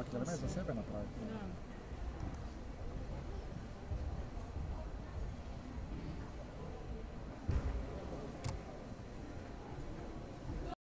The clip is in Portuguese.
Aquela é mais você vai na praia. Não.